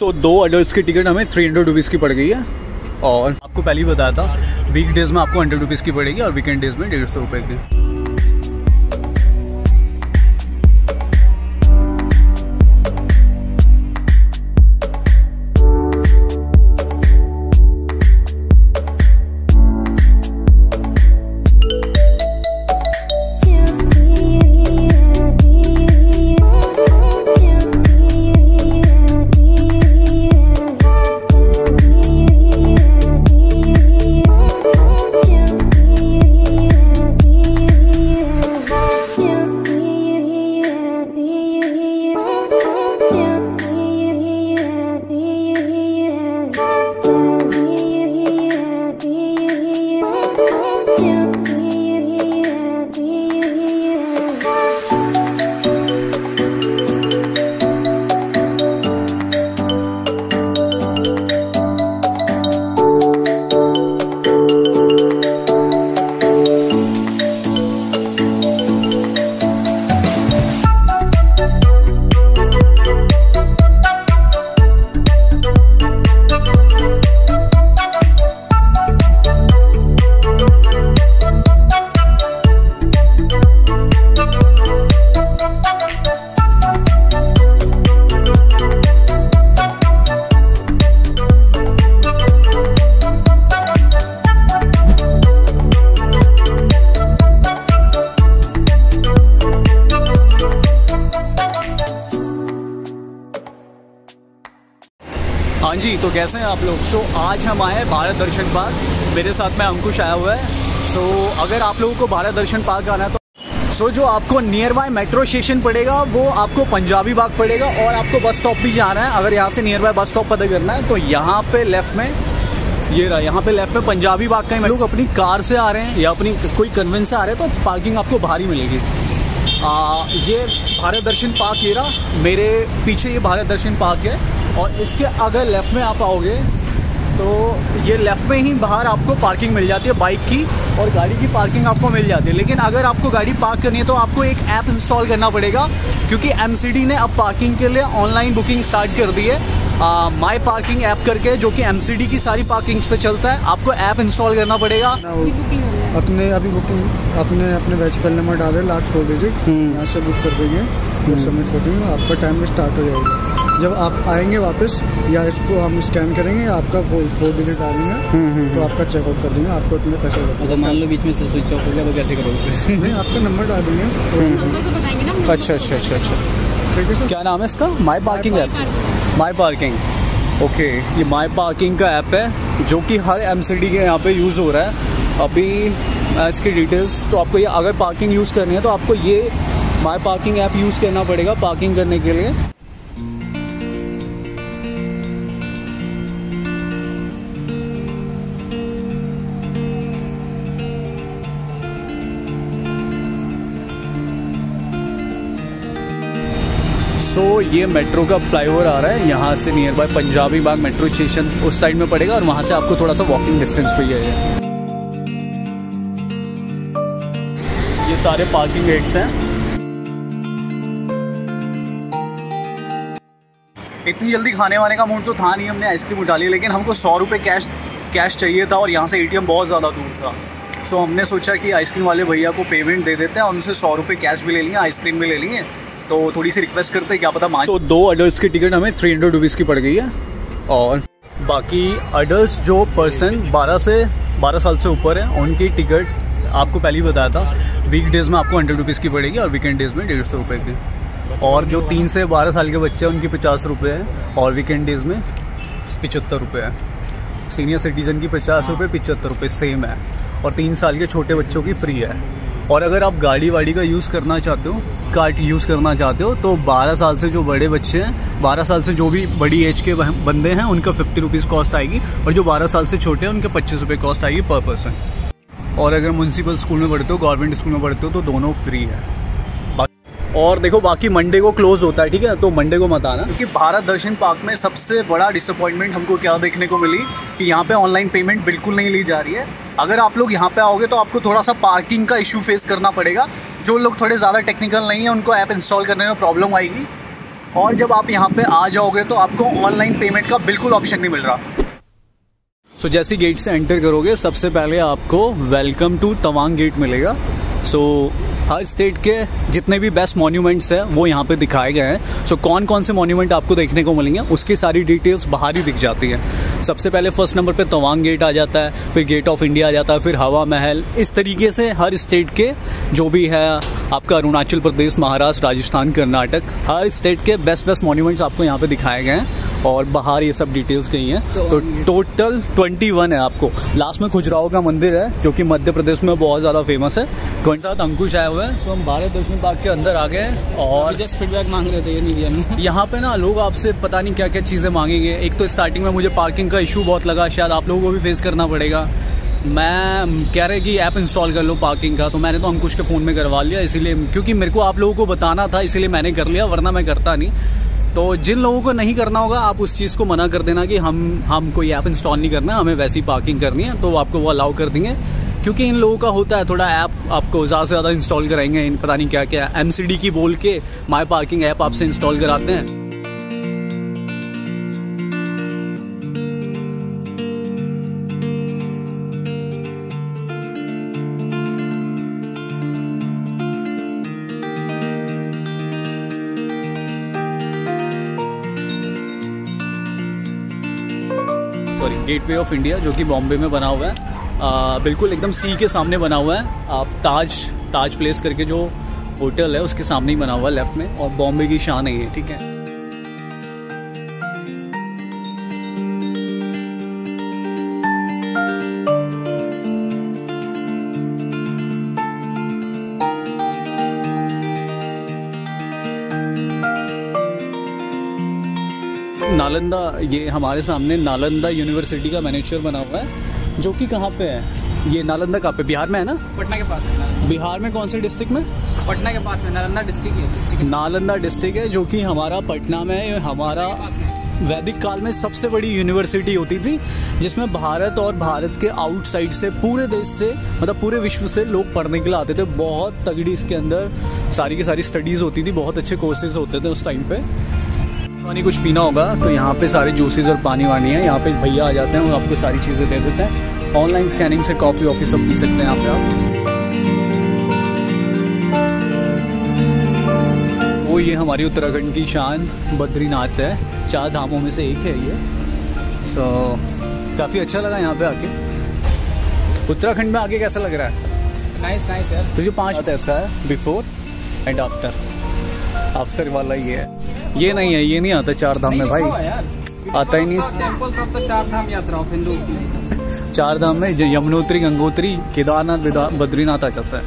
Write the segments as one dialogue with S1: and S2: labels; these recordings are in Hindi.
S1: सो दो अडल्ट की टिकट हमें थ्री हंड्रेड रुपीज़ की पड़ गई है। और आपको पहले ही बताया था वीक डेज़ में आपको हंड्रेड रुपीज़ की पड़ेगी और वीकेंड डेज़ में डेढ़ सौ रुपये की। तो कैसे हैं आप लोग। सो so, आज हम आए भारत दर्शन पार्क। मेरे साथ में अंकुश आया हुआ है। सो so, अगर आप लोगों को भारत दर्शन पार्क आना है तो सो so, जो आपको नियर बाय मेट्रो स्टेशन पड़ेगा वो आपको पंजाबी बाग पड़ेगा और आपको बस स्टॉप भी जाना है। अगर यहाँ से नियर बाय बस स्टॉप पता करना है तो यहाँ पे लेफ़्ट में ये रहा यहाँ पे लेफ़्ट में पंजाबी बाग का ही लोग अपनी कार से आ रहे हैं या अपनी कोई कन्वेंस से आ रहे हैं तो पार्किंग आपको भारी मिलेगी। आ, ये भारत दर्शन पार्क रहा मेरे पीछे ये भारत दर्शन पार्क है और इसके अगर लेफ़्ट में आप आओगे तो ये लेफ़्ट में ही बाहर आपको पार्किंग मिल जाती है बाइक की और गाड़ी की पार्किंग आपको मिल जाती है। लेकिन अगर आपको गाड़ी पार्क करनी है तो आपको एक ऐप इंस्टॉल करना पड़ेगा क्योंकि एमसीडी ने अब पार्किंग के लिए ऑनलाइन बुकिंग स्टार्ट कर दी है माई पार्किंग ऐप करके जो कि एमसीडी की सारी पार्किंग्स पे चलता है आपको ऐप इंस्टॉल करना पड़ेगा।
S2: अपने अभी बुकिंग अपने अपने वेजिकल नंबर डाले लास्ट फोर डिजिट यहाँ से बुक कर देंगे सबमिट कर देंगे आपका टाइम स्टार्ट हो जाएगा। जब आप आएँगे वापस या इसको हम स्कैन करेंगे आपका फोर डिजिट आ रही है तो आपका चेकआउट कर देंगे आपको इतने पैसे
S1: अगर मान लो बीच में से स्विच ऑफ़ हो गया तो कैसे करोगे?
S2: नहीं आपका नंबर डाल देंगे।
S1: अच्छा अच्छा अच्छा अच्छा। ठीक है क्या नाम है इसका? My parking app my parking okay ये माई पार्किंग का ऐप है, जो कि हर एम के यहाँ पे यूज़ हो रहा है। अभी इसकी डिटेल्स तो आपको ये अगर पार्किंग यूज़ करनी है तो आपको ये माई पार्किंग ऐप यूज़ करना पड़ेगा पार्किंग करने के लिए। सो so, ये मेट्रो का फ्लाईओवर आ रहा है। यहाँ से near by Punjabi Bagh metro station उस साइड में पड़ेगा और वहाँ से आपको थोड़ा सा वॉकिंग डिस्टेंस पे ही। ये सारे पार्किंग रेट्स हैं। इतनी जल्दी खाने वाने का मूड तो था नहीं हमने आइसक्रीम उठा ली लेकिन हमको सौ रुपये कैश कैश चाहिए था और यहाँ से एटीएम बहुत ज़्यादा दूर था। सो हमने सोचा कि आइसक्रीम वाले भैया को पेमेंट दे देते हैं और उनसे सौ रुपये कैश भी ले लिए आइसक्रीम भी ले लिए। तो थोड़ी सी रिक्वेस्ट करते हैं, क्या पता मान तो दो अडल्ट की टिकट हमें थ्री हंड्रेड रुपीज़ की पड़ गई है, और बाकी अडल्ट जो पर्सन 12 से 12 साल से ऊपर है, उनकी टिकट आपको पहले ही बताया था वीक डेज़ में आपको हंड्रेड रुपीज़ की पड़ेगी और वीकेंड डेज़ में डेढ़ सौ रुपये की। और जो तीन से बारह साल के बच्चे हैं, उनकी पचास रुपये है, और वीकेंड डेज़ में पचहत्तर रुपये है। सीनियर सिटीज़न की पचास रुपये पचहत्तर रुपये सेम है। और तीन साल के छोटे बच्चों की फ्री है। और अगर आप गाड़ी वाड़ी का यूज़ करना चाहते हो कार्ट यूज़ करना चाहते हो तो 12 साल से जो बड़े बच्चे हैं 12 साल से जो भी बड़ी एज के बंदे हैं, उनका फिफ्टी रुपीज़ कॉस्ट आएगी और जो 12 साल से छोटे हैं, उनके पच्चीस रुपये कॉस्ट आएगी पर पर्सन और अगर म्यूनसिपल स्कूल में पढ़ते हो गवर्नमेंट स्कूल में पढ़ते हो तो दोनों फ्री है। और देखो बाकी मंडे को क्लोज होता है ठीक है? तो मंडे को मत आना। क्योंकि भारत दर्शन पार्क में सबसे बड़ा डिसअपॉइंटमेंट हमको क्या देखने को मिली कि यहाँ पे ऑनलाइन पेमेंट बिल्कुल नहीं ली जा रही है। अगर आप लोग यहाँ पे आओगे तो आपको थोड़ा सा पार्किंग का इशू फेस करना पड़ेगा। जो लोग थोड़े ज़्यादा टेक्निकल नहीं है उनको ऐप इंस्टॉल करने में प्रॉब्लम आएगी। और जब आप यहाँ पे आ जाओगे तो आपको ऑनलाइन पेमेंट का बिल्कुल ऑप्शन नहीं मिल रहा। सो so, जैसे गेट से एंटर करोगे सबसे पहले आपको वेलकम टू तवांग गेट मिलेगा। सो so, हर स्टेट के जितने भी बेस्ट मॉन्यूमेंट्स हैं वो यहाँ पे दिखाए गए हैं। सो so, कौन कौन से मॉन्यूमेंट आपको देखने को मिलेंगे उसकी सारी डिटेल्स बाहर ही दिख जाती हैं। सबसे पहले फ़र्स्ट नंबर पे तवांग गेट आ जाता है फिर गेट ऑफ़ इंडिया आ जाता है फिर हवा महल। इस तरीके से हर स्टेट के जो भी है आपका अरुणाचल प्रदेश महाराष्ट्र राजस्थान कर्नाटक हर स्टेट के बेस्ट बेस्ट मॉन्यूमेंट्स आपको यहाँ पे दिखाए गए हैं। और बाहर ये सब डिटेल्स गई हैं। तो टोटल ट्वेंटी वन है आपको। लास्ट में खुजराहो का मंदिर है जो कि मध्य प्रदेश में बहुत ज़्यादा फ़ेमस है। ट्वेंटी सात अंकुश आए हुए हैं। तो हम भारत दर्शन पार्क के अंदर आ गए हैं और
S3: जस्ट फीडबैक मांग रहे थे ये नहीं दिया
S1: यहाँ पे ना लोग आपसे पता नहीं क्या क्या चीज़ें मांगेंगे। एक तो स्टार्टिंग में मुझे पार्किंग का इशू बहुत लगा। शायद आप लोगों को भी फेस करना पड़ेगा। मैं कह रहे कि ऐप इंस्टॉल कर लो पार्किंग का तो मैंने तो अंकुश के फ़ोन में करवा लिया। इसीलिए क्योंकि मेरे को आप लोगों को बताना था इसीलिए मैंने कर लिया वरना मैं करता नहीं। तो जिन लोगों को नहीं करना होगा आप उस चीज़ को मना कर देना कि हम हम कोई ऐप इंस्टॉल नहीं करना हमें वैसी पार्किंग करनी है तो आपको वो अलाउ कर देंगे। क्योंकि इन लोगों का होता है थोड़ा ऐप आपको ज़्यादा से ज़्यादा इंस्टॉल कराएँगे, इन पता नहीं क्या क्या एमसीडी की बोल के माई पार्किंग ऐप आपसे इंस्टॉल कराते हैं। सॉरी गेटवे ऑफ़ इंडिया जो कि बॉम्बे में बना हुआ है। आ, बिल्कुल एकदम सी के सामने बना हुआ है। आप ताज ताज प्लेस करके जो होटल है उसके सामने ही बना हुआ है लेफ़्ट में। और बॉम्बे की शान है ये ठीक है? नालंदा ये हमारे सामने नालंदा यूनिवर्सिटी का मैनेजर बना हुआ है। जो कि कहाँ पे है? ये नालंदा कहाँ पे? बिहार में है ना?
S3: पटना के पास में
S1: बिहार में कौन से डिस्ट्रिक्ट में?
S3: पटना के पास में नालंदा डिस्ट्रिक्ट है डिस्ट्रिक्ट
S1: नालंदा डिस्ट्रिक्ट है जो कि हमारा पटना में हमारा वैदिक काल में सबसे बड़ी यूनिवर्सिटी होती थी जिसमें भारत और भारत के आउटसाइड से पूरे देश से मतलब पूरे विश्व से लोग पढ़ने के लिए आते थे। बहुत तगड़ी इसके अंदर सारी की सारी स्टडीज़ होती थी बहुत अच्छे कोर्सेज होते थे उस टाइम पे। पानी कुछ पीना होगा तो यहाँ पे सारे जूसेज और पानी वानी है यहाँ पे भैया आ जाते हैं और आपको सारी चीज़ें दे देते हैं। ऑनलाइन स्कैनिंग से कॉफ़ी वॉफ़ी सब पी सकते हैं यहाँ पे। आप वो ये हमारी उत्तराखंड की शान बद्रीनाथ है। चार धामों में से एक है ये। सो so, काफ़ी अच्छा लगा यहाँ पे आके। उत्तराखंड में आके कैसा लग रहा है?
S3: नाइस नाइस यार।
S1: तो ये पाँच ऐसा है बिफोर एंड आफ्टर आफ्टर वाला ये है। ये नहीं है ये नहीं आता चार धाम में भाई। आता ही नहीं।
S3: तो चार धाम यात्रा ऑफ़ हिंदू।
S1: चार धाम में यमुनोत्री, गंगोत्री, केदारनाथ बिदा- बद्रीनाथ आ जाता है।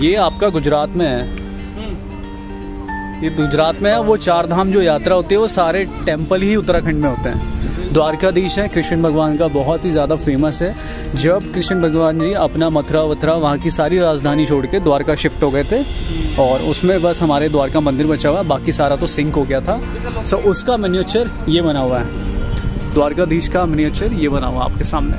S1: ये आपका गुजरात में है। ये गुजरात में है, वो चार धाम जो यात्रा होती है, वो सारे टेंपल ही उत्तराखंड में होते हैं। द्वारकाधीश है, कृष्ण भगवान का बहुत ही ज़्यादा फ़ेमस है। जब कृष्ण भगवान जी अपना मथुरा, वथुरा, वहाँ की सारी राजधानी छोड़ के द्वारका शिफ्ट हो गए थे, और उसमें बस हमारे द्वारका मंदिर बचा हुआ, बाकी सारा तो सिंक हो गया था। सो उसका मेन्यूचर ये बना हुआ है। द्वारकाधीश का मिनिएचर ये बना हुआ आपके सामने।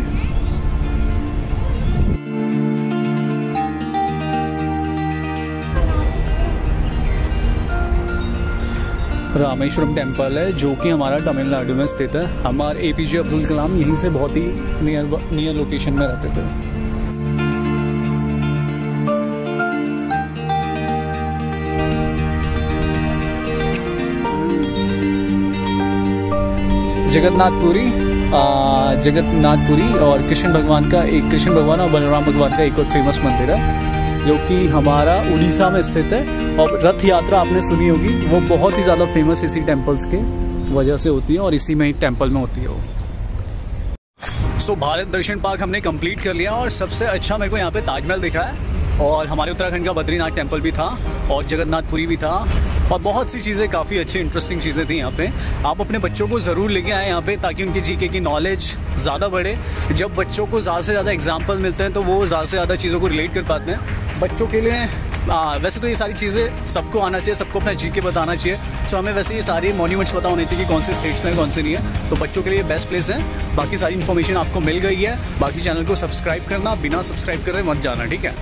S1: रामेश्वरम टेंपल है, जो कि हमारा तमिलनाडु में स्थित है। हमारे एपीजे अब्दुल कलाम यहीं से बहुत ही नियर नियर लोकेशन में रहते थे। जगन्नाथपुरी आ, जगन्नाथपुरी और कृष्ण भगवान का एक कृष्ण भगवान और बलराम भगवान का एक और फ़ेमस मंदिर है जो कि हमारा उड़ीसा में स्थित है। और रथ यात्रा आपने सुनी होगी वो बहुत ही ज़्यादा फ़ेमस इसी टेम्पल्स के वजह से होती है और इसी में ही टेंपल में होती है वो। So so, Bharat Darshan park हमने कंप्लीट कर लिया और सबसे अच्छा मेरे को यहाँ पे ताजमहल दिखा है। और हमारे उत्तराखंड का बद्रीनाथ टेंपल भी था और जगन्नाथपुरी भी था। और बहुत सी चीज़ें काफ़ी अच्छी इंटरेस्टिंग चीज़ें थी यहाँ पे। आप अपने बच्चों को ज़रूर लेके आए यहाँ पे ताकि उनकी जीके की नॉलेज ज़्यादा बढ़े। जब बच्चों को ज़्यादा से ज़्यादा एग्ज़ाम्पल मिलते हैं तो वो ज़्यादा से ज़्यादा चीज़ों को रिलेट कर पाते हैं। बच्चों के लिए आ, वैसे तो ये सारी चीज़ें सबको आना चाहिए सबको अपना जी के बताना चाहिए। सो हमें वैसे ये सारी मॉन्यूमेंट्स पता होने चाहिए कि कौन से स्टेट्स में कौन से नहीं है। तो बच्चों के लिए बेस्ट प्लेस है। बाकी सारी इन्फॉर्मेशन आपको मिल गई है। बाकी चैनल को सब्सक्राइब करना बिना सब्सक्राइब कर मत जाना ठीक है?